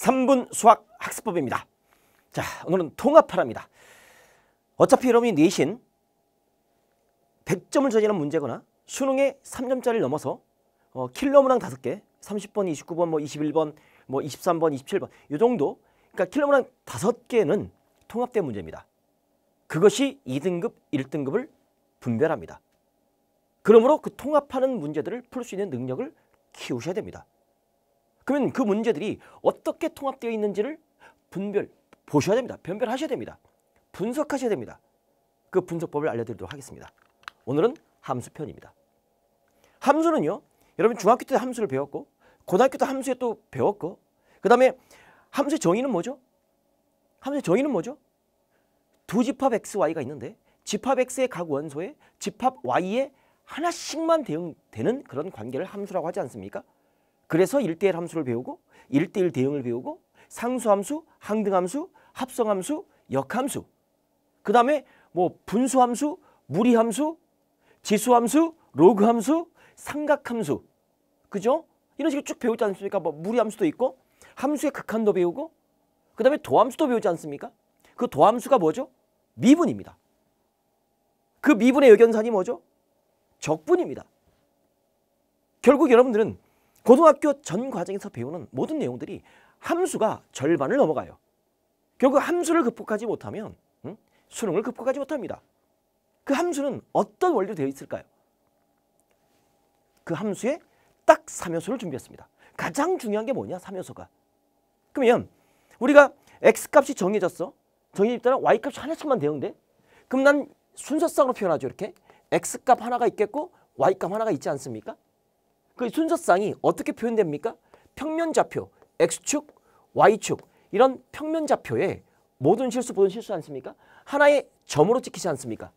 3분 수학 학습법입니다. 자, 오늘은 통합하랍니다. 어차피 여러분이 내신 100점을 저지는 문제거나 수능에 3점짜리를 넘어서 어, 킬러문항 5개, 30번, 29번, 뭐 21번, 뭐 23번, 27번 이 정도 그러니까 킬러문항 5개는 통합된 문제입니다. 그것이 2등급, 1등급을 분별합니다. 그러므로 그 통합하는 문제들을 풀 수 있는 능력을 키우셔야 됩니다. 그러면 그 문제들이 어떻게 통합되어 있는지를 분별, 보셔야 됩니다. 변별하셔야 됩니다. 분석하셔야 됩니다. 그 분석법을 알려드리도록 하겠습니다. 오늘은 함수 편입니다. 함수는요. 여러분 중학교 때 함수를 배웠고 고등학교 때 함수에 또 배웠고 그 다음에 함수의 정의는 뭐죠? 함수의 정의는 뭐죠? 두 집합 x, y가 있는데 집합 x의 각 원소에 집합 y에 하나씩만 대응되는 그런 관계를 함수라고 하지 않습니까? 그래서 1대1 함수를 배우고 1대1 대응을 배우고 상수함수, 항등함수, 합성함수, 역함수 그 다음에 뭐 분수함수, 무리함수, 지수함수, 로그함수, 삼각함수 그죠? 이런 식으로 쭉 배우지 않습니까? 뭐 무리함수도 있고 함수의 극한도 배우고 그 다음에 도함수도 배우지 않습니까? 그 도함수가 뭐죠? 미분입니다. 그 미분의 역연산이 뭐죠? 적분입니다. 결국 여러분들은 고등학교 전 과정에서 배우는 모든 내용들이 함수가 절반을 넘어가요. 결국 함수를 극복하지 못하면 응? 수능을 극복하지 못합니다. 그 함수는 어떤 원리로 되어 있을까요? 그 함수에 딱 3요소를 준비했습니다. 가장 중요한 게 뭐냐? 3요소가. 그러면 우리가 x값이 정해졌어. 정해졌다면 y값이 하나씩만 대응돼. 그럼 난 순서상으로 표현하죠. 이렇게. x값 하나가 있겠고 y값 하나가 있지 않습니까? 그 순서상이 어떻게 표현됩니까? 평면좌표, x축, y축 이런 평면좌표에 모든 실수 모든 실수 않습니까? 하나의 점으로 찍히지 않습니까?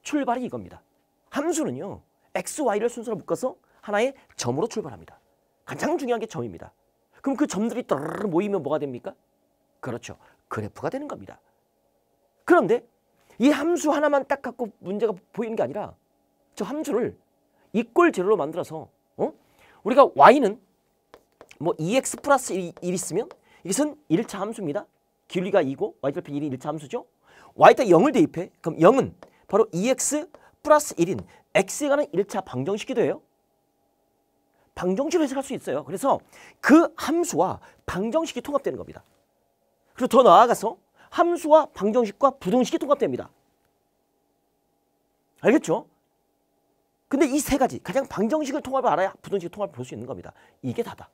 출발이 이겁니다. 함수는요. x, y를 순서로 묶어서 하나의 점으로 출발합니다. 가장 중요한 게 점입니다. 그럼 그 점들이 떠르르 모이면 뭐가 됩니까? 그렇죠. 그래프가 되는 겁니다. 그런데 이 함수 하나만 딱 갖고 문제가 보이는 게 아니라 저 함수를 이꼴 제로로 만들어서 어? 우리가 y는 뭐 2x 플러스 1, 1 있으면 이것은 1차 함수입니다. 길이가 2고 y절편 1이 1차 함수죠. y에다 0을 대입해. 그럼 0은 바로 2x 플러스 1인 x에 관한 1차 방정식이 돼요. 방정식을 해석할 수 있어요. 그래서 그 함수와 방정식이 통합되는 겁니다. 그리고 더 나아가서 함수와 방정식과 부등식이 통합됩니다. 알겠죠? 근데 이 세 가지 가장 방정식을 통합을 알아야 부등식을 통합을 볼 수 있는 겁니다. 이게 다다.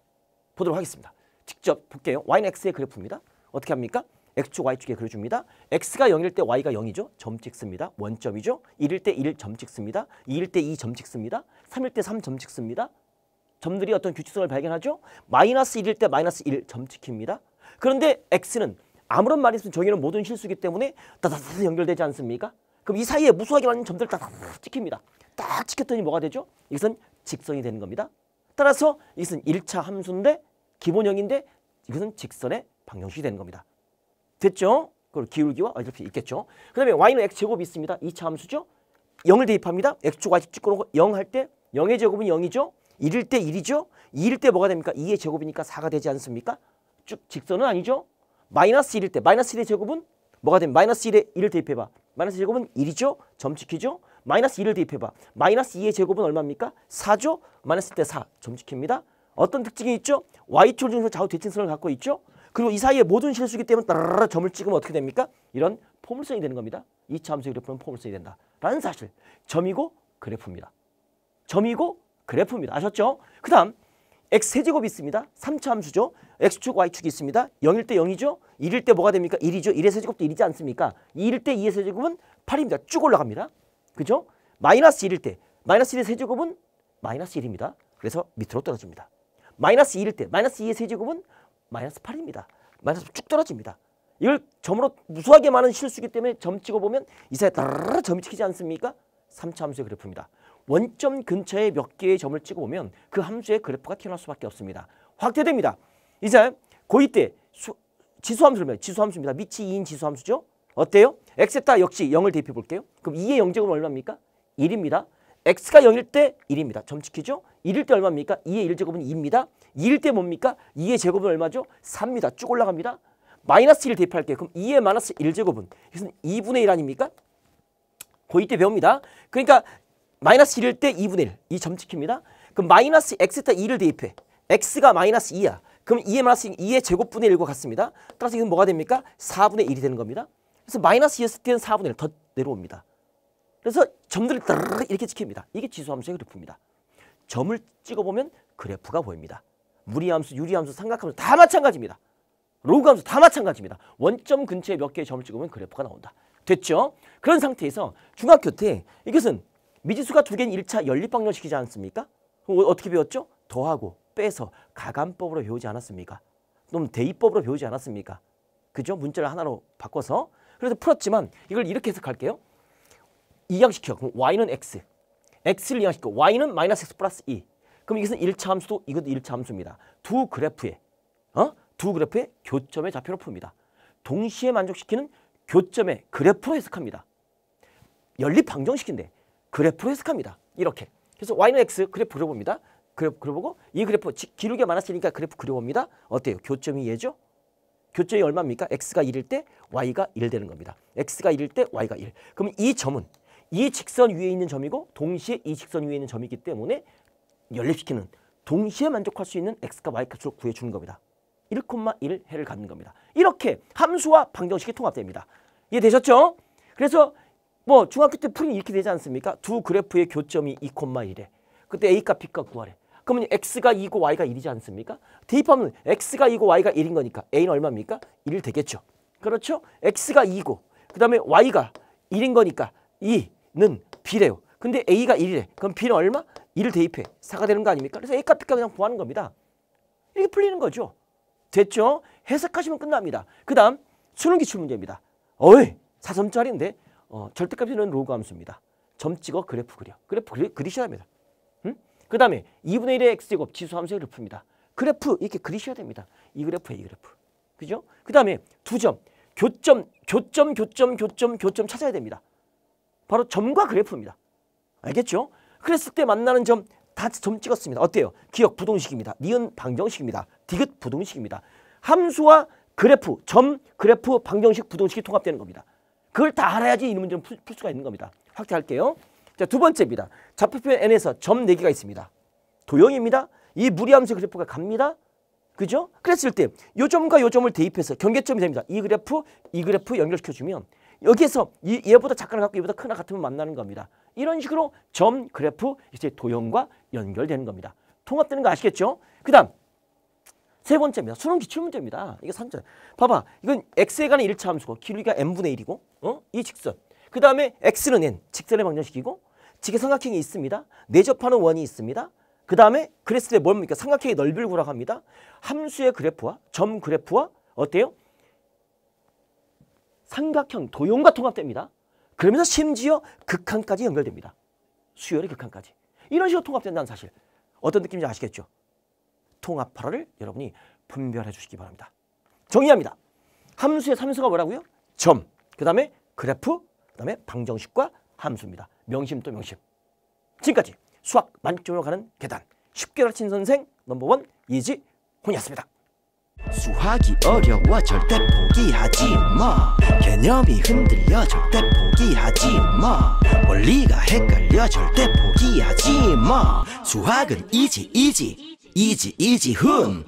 보도록 하겠습니다. 직접 볼게요. y는 x의 그래프입니다. 어떻게 합니까? x축, y축에 그려줍니다. x가 0일 때 y가 0이죠. 점 찍습니다. 원점이죠. 1일 때 1, 점 찍습니다. 2일 때 2, 점 찍습니다. 3일 때 3, 점 찍습니다. 점들이 어떤 규칙성을 발견하죠. 마이너스 1일 때 마이너스 1, 점 찍힙니다. 그런데 x는 아무런 말이 없으면 정의는 모든 실수기 때문에 다다다 연결되지 않습니까? 그럼 이 사이에 무수하게 많은 점들을 다다다 찍힙니다. 딱 찍혔더니 뭐가 되죠? 이것은 직선이 되는 겁니다. 따라서 이것은 1차 함수인데 기본형인데 이것은 직선의 방정식이 되는 겁니다. 됐죠? 그리고 기울기와 어차피 있겠죠. 그 다음에 y는 x제곱이 있습니다. 2차 함수죠. 0을 대입합니다. x축, y축 찍고 0 할 때 0의 제곱은 0이죠. 1일 때 1이죠. 2일 때 뭐가 됩니까? 2의 제곱이니까 4가 되지 않습니까? 쭉 직선은 아니죠. 마이너스 1일 때 마이너스 1의 제곱은 뭐가 되면 마이너스 1에 1을 대입해봐. 마이너스 제곱은 1이죠. 점 찍히죠. 마이너스 2를 대입해봐. 마이너스 2의 제곱은 얼마입니까? 4죠. 마이너스 때 4. 점 찍힙니다. 어떤 특징이 있죠? y축 중에서 좌우 대칭선을 갖고 있죠. 그리고 이 사이에 모든 실수기 때문에 따라라 점을 찍으면 어떻게 됩니까? 이런 포물선이 되는 겁니다. 2차 함수의 그래프는 포물선이 된다. 라는 사실. 점이고 그래프입니다. 점이고 그래프입니다. 아셨죠? 그 다음 x세제곱이 있습니다. 3차 함수죠. x축, y축이 있습니다. 0일 때 0이죠. 1일 때 뭐가 됩니까? 1이죠. 1의 세제곱도 1이지 않습니까? 2일 때 2의 세제곱은 8입니다. 쭉 올라갑니다. 그죠? 마이너스 1일 때 마이너스 1의 세제곱은 마이너스 1입니다. 그래서 밑으로 떨어집니다. 마이너스 2일 때 마이너스 2의 세제곱은 마이너스 8입니다. 마이너스 쭉 떨어집니다. 이걸 점으로 무수하게 많은 실수기 때문에 점 찍어보면 이 사이에 따르르 점이 찍히지 않습니까? 3차 함수의 그래프입니다. 원점 근처에 몇 개의 점을 찍어보면 그 함수의 그래프가 튀어나올 수밖에 없습니다. 확대됩니다. 이제 고2 때 수, 지수함수를 지수함수입니다. 밑이 2인 지수함수죠. 어때요? X에다 역시 0을 대입해 볼게요. 그럼 2의 0제곱은 얼마입니까? 1입니다. x가 0일 때 1입니다. 점 찍히죠? 1일 때 얼마입니까? 2의 1제곱은 2입니다. 2일 때 뭡니까? 2의 제곱은 얼마죠? 3입니다. 쭉 올라갑니다. 마이너스 1 대입할게요. 그럼 2의 마이너스 1제곱은 이것은 2분의 1 아닙니까? 고2 때 배웁니다. 그러니까 마이너스 1일 때 2분의 1. 이 점 찍힙니다. 그럼 마이너스 x에다 2를 대입해. x가 마이너스 2야. 그럼 2의 마이너스 2의 제곱분의 1과 같습니다. 따라서 이건 뭐가 됩니까? 4분의 1이 되는 겁니다. 그래서 마이너스 2였을 때는 4분의 1 더 내려옵니다. 그래서 점들을 이렇게 찍힙니다. 이게 지수함수의 그래프입니다. 점을 찍어보면 그래프가 보입니다. 무리함수, 유리함수, 삼각함수 다 마찬가지입니다. 로그함수 다 마찬가지입니다. 원점 근처에 몇 개의 점을 찍으면 그래프가 나온다. 됐죠? 그런 상태에서 중학교 때 이것은 미지수가 두 개인 1차 연립방정식이지 않습니까? 어떻게 배웠죠? 더하고 빼서 가감법으로 배우지 않았습니까? 또는 대입법으로 배우지 않았습니까? 그죠? 문자를 하나로 바꿔서 그래서 풀었지만 이걸 이렇게 해석할게요. 이항시켜. 그럼 y는 x. x를 이항시켜. y는 마이너스 x 플러스 2. 그럼 이것은 1차 함수도 이것도 1차 함수입니다. 두 그래프의 어? 두 그래프의 교점의 좌표로 풉니다. 동시에 만족시키는 교점의 그래프로 해석합니다. 연립 방정식인데 그래프로 해석합니다. 이렇게. 그래서 y는 x 그래프 그려봅니다. 그래프 그려보고 이 그래프 기울기가 많았으니까 그래프 그려봅니다. 어때요? 교점이 얘죠? 교점이 얼마입니까? x가 1일 때 y가 1 되는 겁니다. x가 1일 때 y가 1. 그럼 이 점은 이 직선 위에 있는 점이고 동시에 이 직선 위에 있는 점이기 때문에 연립시키는 동시에 만족할 수 있는 x와 y 값을 구해주는 겁니다. 1,1 해를 갖는 겁니다. 이렇게 함수와 방정식이 통합됩니다. 이해되셨죠? 그래서 뭐 중학교 때 풀이 이렇게 되지 않습니까? 두 그래프의 교점이 2,1에 그때 a값 b값 구하래. 그러면 x가 2고 y가 1이지 않습니까? 대입하면 x가 2고 y가 1인 거니까 a는 얼마입니까? 1 되겠죠. 그렇죠? x가 2고 그 다음에 y가 1인 거니까 2는 b래요. 근데 a가 1이래. 그럼 b는 얼마? 1을 대입해. 4가 되는 거 아닙니까? 그래서 a값 b값 그냥 구하는 겁니다. 이렇게 풀리는 거죠. 됐죠? 해석하시면 끝납니다. 그 다음 수능 기출 문제입니다. 어이 4점짜리인데 어, 절대값이는 로그 함수입니다. 점 찍어 그래프 그려. 그래프 그리, 그리셔야 합니다. 그 다음에 2분의 1의 x제곱 지수 함수의 그래프입니다. 그래프 이렇게 그리셔야 됩니다. 이 그래프에 이 그래프. 그죠? 그 다음에 두 점. 교점, 교점, 교점, 교점, 교점 찾아야 됩니다. 바로 점과 그래프입니다. 알겠죠? 그랬을 때 만나는 점 다 점 찍었습니다. 어때요? 기역 부등식입니다. 니은 방정식입니다. 디귿 부등식입니다. 함수와 그래프, 점, 그래프, 방정식, 부등식이 통합되는 겁니다. 그걸 다 알아야지 이 문제는 풀, 풀 수가 있는 겁니다. 확대할게요. 자, 두 번째입니다. 좌표평면에서 점 4개가 있습니다. 도형입니다. 이 무리함수 그래프가 갑니다. 그죠? 그랬을 때 요 점과 요 점을 대입해서 경계점이 됩니다. 이 그래프, 이 그래프 연결시켜주면 여기에서 이, 얘보다 작거나 같고 얘보다 크거나 같으면 만나는 겁니다. 이런 식으로 점, 그래프, 이제 도형과 연결되는 겁니다. 통합되는 거 아시겠죠? 그 다음 세 번째입니다. 수능 기출문제입니다. 이게 3점. 봐봐. 이건 x에 관한 1차 함수고 길이가 n분의 1이고 어? 이 직선. 그 다음에 x는 n, 직선의 방정식이고 직계삼각형이 있습니다. 내접하는 원이 있습니다. 그 다음에 그랬을 때 뭡니까? 삼각형의 넓이를 구라고 합니다. 함수의 그래프와 점 그래프와 어때요? 삼각형 도형과 통합됩니다. 그러면서 심지어 극한까지 연결됩니다. 수열의 극한까지. 이런 식으로 통합된다는 사실. 어떤 느낌인지 아시겠죠? 통합하라를 여러분이 분별해 주시기 바랍니다. 정리합니다. 함수의 삼수가 뭐라고요? 점, 그 다음에 그래프, 그 다음에 방정식과 함수입니다. 명심 또 명심. 지금까지 수학 만점으로 가는 계단. 쉽게 가르친 선생 넘버원 이지훈이었습니다. 수학이 어려워 절대 포기하지 마. 개념이 흔들려 절대 포기하지 마. 원리가 헷갈려 절대 포기하지 마. 수학은 easy easy easy 이지훈